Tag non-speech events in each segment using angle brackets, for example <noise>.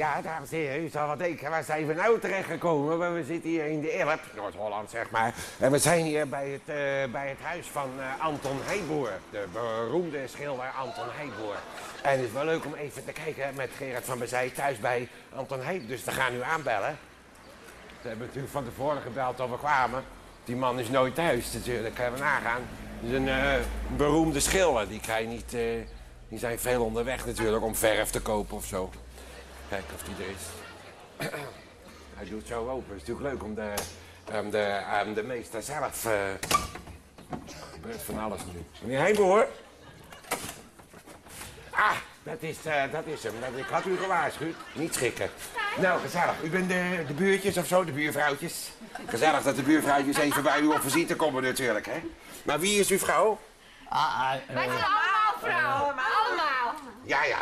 Ja, dames en heren, u zal wat denken, waar zijn we nou terechtgekomen? We zitten hier in de Elp, Noord-Holland zeg maar. En we zijn hier bij het, eh, bij het huis van eh, Anton Heijboer. De beroemde schilder Anton Heijboer. En het is wel leuk om even te kijken met Gerard van Bezij thuis bij Anton Heijboer. Dus we gaan nu aanbellen. We hebben natuurlijk van tevoren gebeld dat we kwamen. Die man is nooit thuis natuurlijk, kunnen we nagaan. Het is een eh, beroemde schilder. Die, krijg niet, die zijn veel onderweg natuurlijk om verf te kopen of zo. Kijk of die er is. <clears throat> Hij doet zo open. Het is natuurlijk leuk om de, de, meester zelf... eh gebeurt van alles nu. Meneer Heijboer? Ah, dat is, eh, dat is hem. Dat, ik had u gewaarschuwd. Niet schrikken. Nou, gezellig. U bent de, de buurtjes of zo, de buurvrouwtjes? Gezellig dat de buurvrouwtjes even bij u op visite komen natuurlijk, hè? Maar wie is uw vrouw? Ah, ah, Wij zijn allemaal vrouwen. Allemaal. Ja, ja.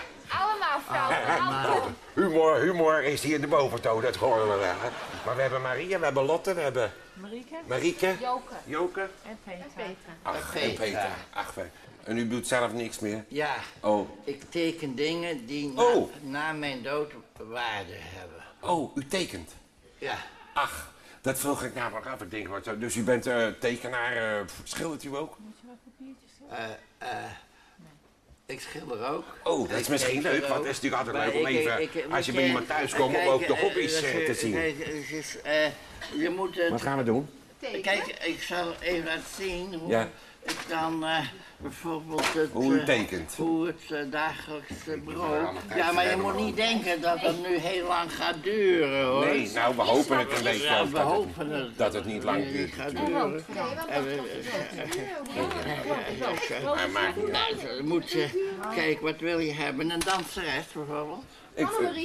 Allemaal vrouwen. Humor, humor is hier de boventoon, dat horen we wel. Hè? Maar we hebben Maria, we hebben Lotte, we hebben Marieke Marieke, Joke. Joke. en Peter. Peter. Ach, Peter. en Peter. Ach, en u doet zelf niks meer? Ja, Oh, ik teken dingen die na, Oh. na mijn dood waarde hebben. oh, u tekent. Ja, Ach, dat vroeg ik namelijk af. Ik denk, wat zo- dus u bent eh, tekenaar, eh, schildert u ook? eh, eh, ik schilder ook. Oh, dat is Ik misschien leuk, want het is natuurlijk altijd leuk om ik- even, ik- ik- als je bij iemand thuis komt, om ook de eh, hobby's je- te zien. Kijk, het is, eh, je moet het... Wat gaan we doen? Kijk, ik zal even laten zien hoe Ja. Ik dan eh, bijvoorbeeld het... Hoe u eh, tekent. Hoe het eh, dagelijks eh, brood... Ja, maar je moet niet denken dat het nu heel lang gaat duren, hoor. Nee, nou, we hopen het een beetje. Ja, we dat het- hopen het. dat het niet lang duurt gaat duren. Maar maakt niet uit. Nou, dan moet je... Kijk, wat wil je hebben? Een danseres bijvoorbeeld? Ik, vind-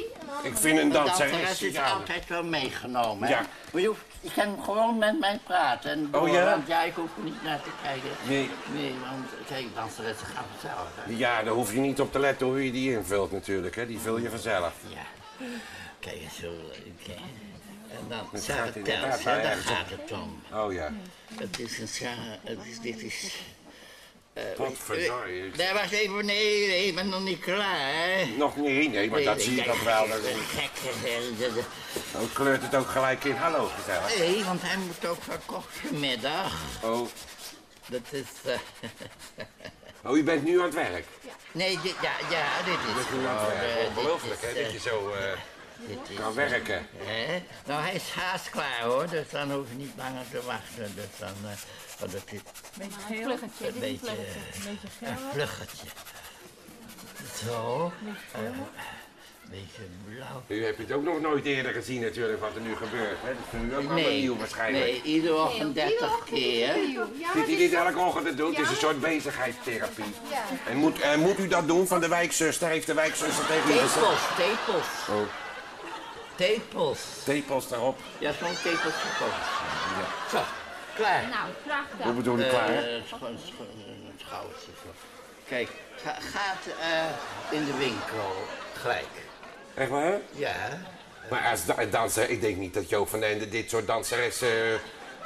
ik vind een danseres... is ja. altijd wel meegenomen. Ja. Maar je, hoeft, je kan gewoon met mij praten. En Oh, ja? Want ja, ik hoef er niet naar te kijken. Nee. Nee, want kijk, danseressen gaan vanzelf. Hè? Ja, daar hoef je niet op te letten hoe je die invult natuurlijk. Hè. Die vul je vanzelf. Ja. Kijk, zo hè. En dan Het gaat Tels, hè, wel daar gaat het om. Oh ja. Het is een het is, dit is... eh, Potverdorie. eh, Daar was even, nee, nee, ik ben nog niet klaar, hè. Nog niet, nee, maar dat zie je toch wel. Dat, een gekke, hè, de- de- dan kleurt het ook gelijk in. Hallo, gezellig. Nee, want hij moet ook verkocht vanmiddag. Oh. Dat is... eh, <laughs> oh, u bent nu aan het werk. nee, ja, ja, dit is eh, dit Ongelooflijk, is, hè, eh, dat je zo eh, dit is, kan werken. Hè? Nou, hij is haast klaar hoor, dus dan hoef je niet langer te wachten. Dus dan, eh, want het is Beetje geel. Vluggetje, een dit is een beetje vluggetje. Een beetje een geel. vluggetje. Zo. Een beetje blauw. U hebt het ook nog nooit eerder gezien natuurlijk wat er nu gebeurt. Hè? Dat is voor u ook allemaal nieuw waarschijnlijk. nee, iedere ochtend 30 keer. Zit u dit elke ochtend te doen? Het is een soort bezigheidstherapie. Ja. En moet, en moet u dat doen van de wijkzuster? Heeft de wijkzuster tegen u gezegd? Tepels, tepels, Oh, tepels. tepels daarop. Ja, zo'n tepels verkocht. Zo, klaar. Nou, prachtig. Hoe bedoel ik klaar? Eh, het schoudertje. zo. Kijk, ga, gaat eh, in de winkel gelijk. Echt waar? Ja. Maar als da- danser, ik denk niet dat Joop van Ende dit soort danseressen eh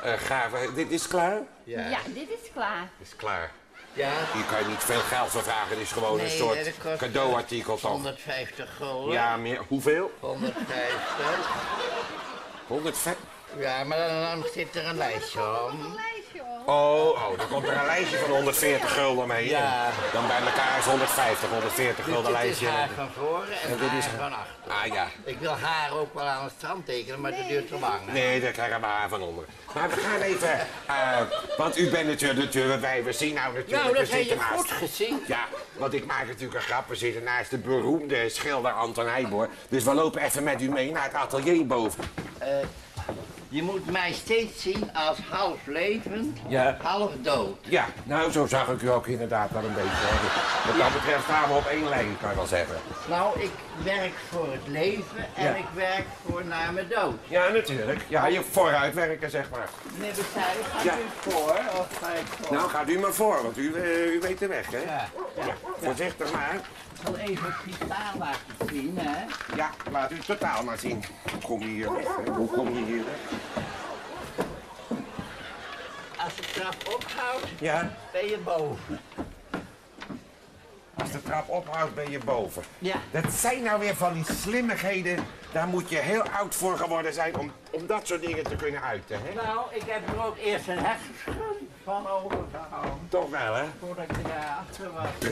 eh, gaven. Dit is klaar? Ja, dit is klaar. Is klaar. Ja. Hier kan je niet veel geld voor vragen. Het is gewoon een soort kost, cadeauartikel toch? 150 gulden. Ja, meer. Hoeveel? 150. 150? Ja, maar dan, dan zit er een lijstje om. Oh, oh, dan komt er een lijstje van 140 gulden mee. Ja. Dan bij elkaar is 150, 140 gulden Dit is lijstje. haar van voren en, En dit haar is van achter. Ah ja. Ik wil haar ook wel aan het strand tekenen, maar dat duurt te lang. hè. Nee, daar krijgen we haar van onder. Maar we gaan even, eh, want u bent natuurlijk, natuurlijk wij, we zien nou natuurlijk, Nou, we dat heb je naast- goed gezien. Ja, want ik maak natuurlijk een grap, we zitten naast de beroemde schilder Anton Heijboer. Dus we lopen even met u mee naar het atelier boven. Je moet mij steeds zien als half levend, Ja. half dood. Ja, nou zo zag ik u ook inderdaad wel een beetje. Dus Wat dat betreft staan we op één lijn, kan je wel zeggen. Nou, ik werk voor het leven en Ja. ik werk voor na mijn dood. Ja, natuurlijk. Ja, je vooruit werken, zeg maar. Meneer Betuij, gaat Ja. u voor of ga ik voor? Nou, gaat u maar voor, want u, eh, u weet de weg, hè? Ja, ja. Voorzichtig maar. Ik zal even het kristaal laten zien, hè. Ja, laat u totaal maar zien. Hoe kom je hier weg? hè? Hoe kom je hier weg? Als de trap ophoudt, Ja, ben je boven. als de trap ophoudt, ben je boven. Ja. Dat zijn nou weer van die slimmigheden. Daar moet je heel oud voor geworden zijn om, om dat soort dingen te kunnen uiten. Hè? Nou, ik heb er ook eerst een hersenschudding van overgehouden. Toch wel, hè? Voordat ik daar achter was.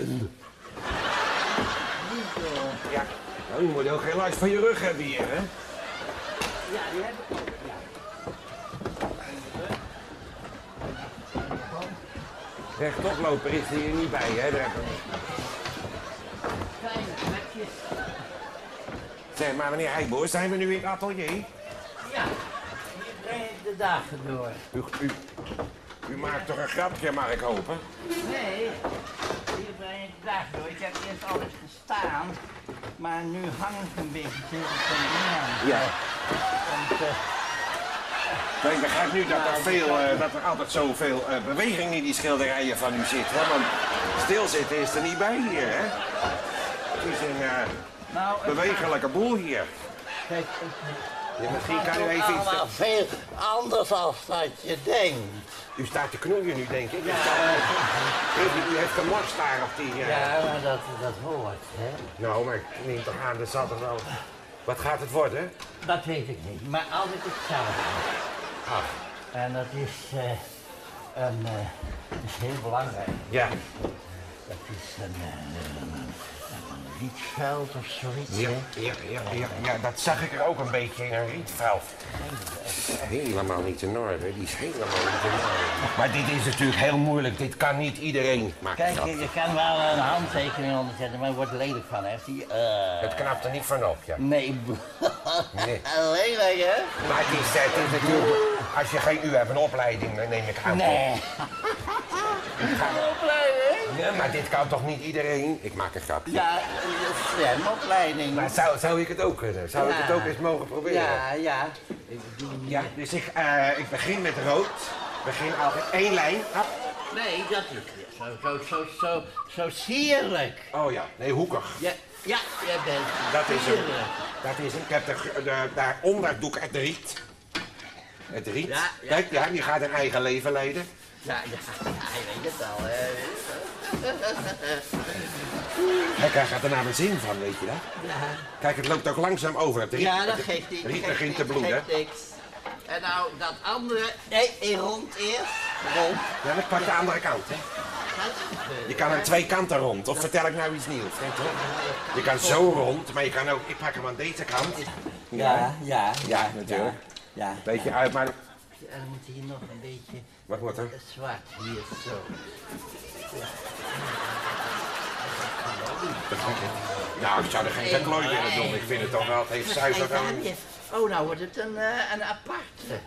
Niet. Ja. Nou, je moet ook geen last van je rug hebben hier, hè? Ja, die heb ik ook. Rechtoploper is er hier niet bij, hè? Kleine plekjes. Zeg maar, meneer Heijboer, zijn we nu in het atelier? Ja, hier breng ik de dagen door. U, u, u maakt toch een grapje, mag ik hopen? Nee, hier breng ik de dagen door. Ik heb eerst altijd gestaan, maar nu hang ik een beetje van aan. Ja. Want, eh, Maar ik begrijp nu dat er, veel, eh, dat er altijd zoveel eh, beweging in die schilderijen van u zit. Hè? Want stilzitten is er niet bij hier, hè? Het is een eh, nou, het bewegelijke boel hier. kijk, het Ja, misschien kan u even iets... allemaal veel anders als dat je denkt. U staat te knoeien nu, denk ik. U, staat, u, heeft gemorst daar op die... eh, Ja, maar dat, dat hoort, hè. Nou, maar ik neem toch aan, dat zal er wel... Wat gaat het worden? Dat weet ik niet, maar als ik het zelf doe. Ah, En dat is, eh, een, eh, is heel belangrijk. ja. Dat is een, een, rietveld of zoiets, Ja, hè. ja, ja, ja, ja, dat zag ik er ook een beetje in een rietveld. Helemaal niet in orde, die is helemaal niet in orde. Maar dit is natuurlijk heel moeilijk, dit kan niet iedereen maken. Kijk, dat. je, je kan wel een handtekening onderzetten, maar het wordt lelijk van, hè. Die, eh, Het knapt er niet van op, ja. Nee, Nee. <laughs> lelijk, hè? Maar het is, het is natuurlijk, als je geen u hebt, een opleiding, dan neem ik aan. Nee. Ja, maar dit kan toch niet iedereen? Ik maak een grapje. Ja, een zwemopleiding. Maar zou, zou ik het ook kunnen? Zou ik het ook eens mogen proberen? Ja, ja. Ja, dus ik, eh, ik begin met rood. Begin altijd één lijn. Hap. Nee, dat is zo, zo, zo, zo, zo sierlijk. Oh ja, nee, hoekig. Ja, ja, jij bent Dat is hem. Dat is hem. Ik heb de, de, daaronder doe ik het riet. Het riet. Ja, ja. Kijk, ja, die gaat een eigen leven leiden. Ja, ja, ja, je weet het al, hè. Hij krijgt er een zin van, weet je dat? Ja, Kijk, het loopt ook langzaam over. Het riet, ja dat het geeft niet. riet geeft begint te bloeden. En nou, dat andere... Nee, rond eerst. Rond. Ja, dan pak de andere kant, hè. Het. Je kan aan twee kanten rond. Of vertel ik nou iets nieuws? Je wel? Je kan zo rond, maar je kan ook... Ik pak hem aan deze kant. Ja, ja, Ja, natuurlijk. Ja. Beetje uit, maar... En dan moet hier nog een beetje Wat er? zwart hier zo. Nou, ik zou er geen geklooi willen doen. Ik vind het toch wel, het heeft zuiver aan... Oh, nou wordt het een, eh, een aparte.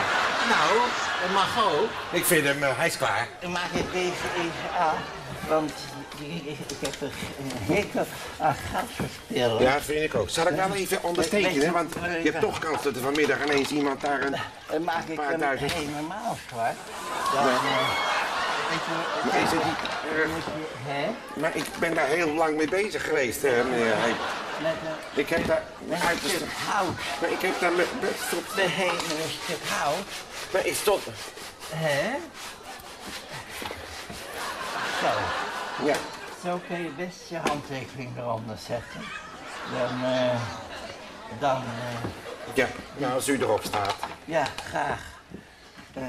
<laughs> Nou, dat mag ook. Ik vind hem, eh, hij is klaar. Dan maak ik deze even aan. Want ik, heb een hekel aan gasverspillen. Ja, dat vind ik ook. Zal ik wel even ondertekenen? Want je hebt toch kans dat er vanmiddag ineens iemand daar een... Dan maak ik paar hem duizend. helemaal zwart. Dan, eh, je, Maar is het niet erg? Maar ik ben daar heel lang mee bezig geweest, eh, meneer. Een, Ik heb daar... met uit een stuk hout. Maar ik heb daar met best op... De hele stuk hout. Maar ik stond... Hè? Zo. Ja. Zo kun je best je handtekening eronder zetten. Dan, eh, dan, eh, Ja, nou als u erop staat. ja, graag. Eh,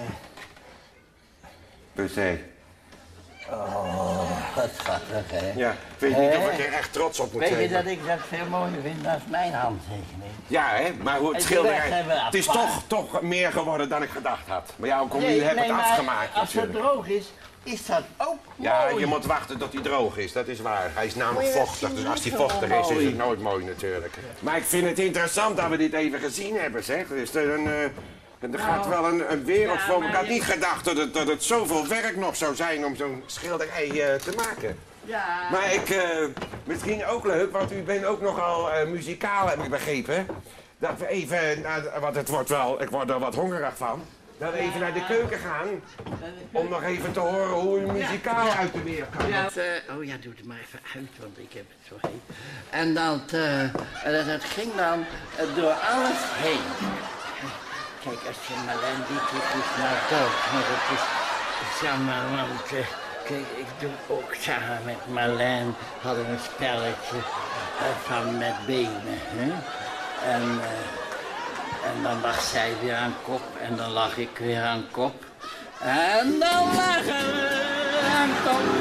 Per se. <laughs> wat schattig, hè? Ja, ik weet niet of ik er echt trots op moet Weet je zijn. dat ik dat veel mooier vind dan mijn handtekening? Ja, hè? Maar hoe het schilderij... Het is toch, toch meer geworden dan ik gedacht had. Maar ja, kom, u hebt het maar afgemaakt als het droog is, is dat ook Ja, mooi. je moet wachten tot hij droog is, dat is waar. Hij is namelijk ja, vochtig, dus je als hij vochtig is, is het nooit mooi natuurlijk. Maar ik vind het interessant dat we dit even gezien hebben, zeg. Dus er, een, eh, er gaat wel een, een wereld ja, voor. Ik had niet gedacht dat het, dat het zoveel werk nog zou zijn om zo'n schilderij eh, te maken. Ja, Maar ik, eh, misschien ook leuk, want u bent ook nogal eh, muzikaal, heb ik begrepen. Dat we even, want het wordt wel, ik word er wat hongerig van. Dat we even naar de keuken gaan, om nog even te horen hoe u muzikaal uit de weer kan. Ja, oh ja, doe het maar even uit, want ik heb het zo heet. En dat, en dat, dat ging dan door alles heen. Kijk, als je Marlijn die is nou dood, maar dat is jammer, want kijk, ik doe ook samen met Marlijn, hadden een spelletje eh, van met benen. Hè? En, eh, en dan lag zij weer aan kop en dan lag ik weer aan kop. En dan lagen we aan kop. <laughs>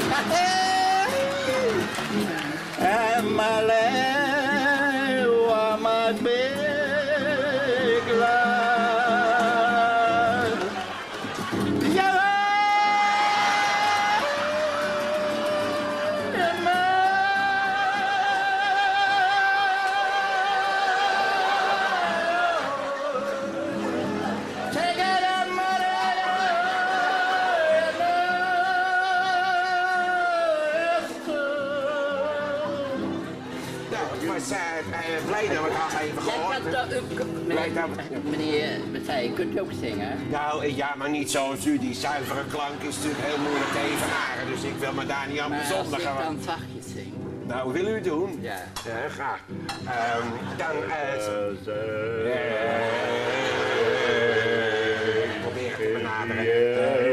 En Marlijn eh, dat we elkaar even gehoord dat we- Meneer, wat zei je, kunt u ook zingen? Nou, eh, ja, maar niet zoals u. Die zuivere klank is natuurlijk heel moeilijk te evenaren. Dus ik wil me daar niet aan Maar als bezondigen. ik want- dan zachtjes zing. Nou, wil u het doen? Ja. Ja, graag. Ehm, dan, eh... ik probeer het te benaderen.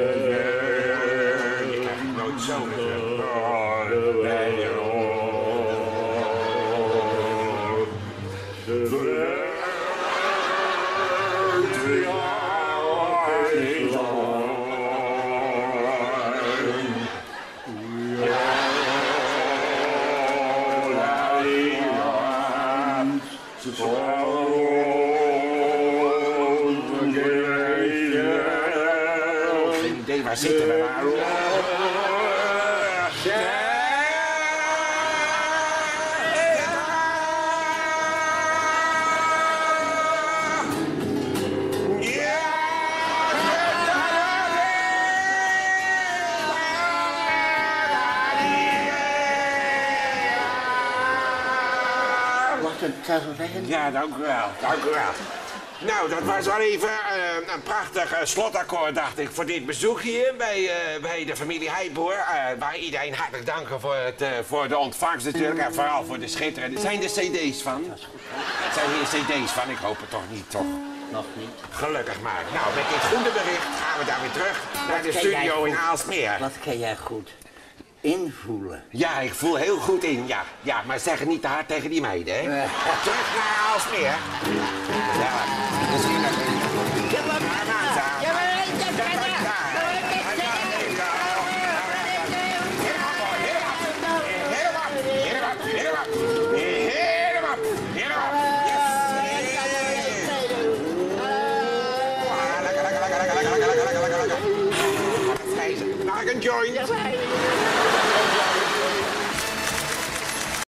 Talent. Ja, dank u wel. Dank u wel. Nou, dat was wel even eh, een prachtig eh, slotakkoord, dacht ik, voor dit bezoek hier bij, eh, bij de familie Heijboer. waar iedereen hartelijk danken voor, het, voor de ontvangst natuurlijk. En vooral voor de schitterende... Zijn er cd's van? Zijn hier cd's van? Ik hoop het toch niet, toch? Nog niet. Gelukkig maar. Nou, met dit goede bericht gaan we daar weer terug naar de ken studio in goed? Aalsmeer. Wat kan jij goed? Invoelen. Ja, ik voel heel goed in, ja. Ja, maar zeg het niet te hard tegen die meiden, hè? Nee. Terug naar Aalsmeer. Ja, misschien dat...